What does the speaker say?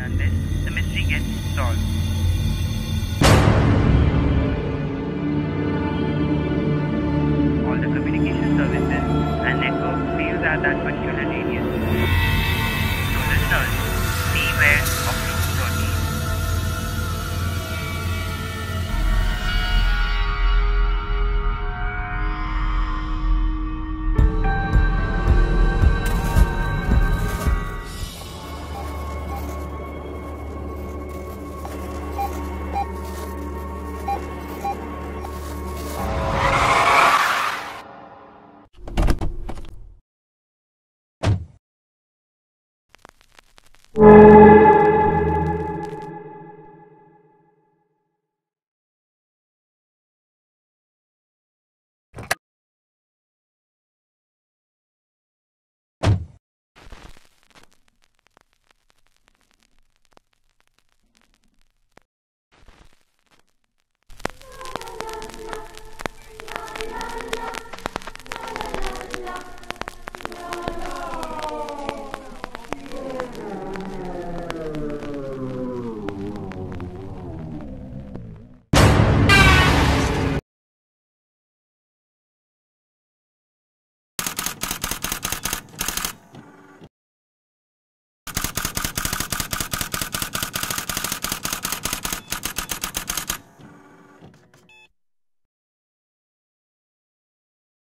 and unless the mystery gets solved. All the communication services and networks fields are that particular radius. So listeners, beware of you.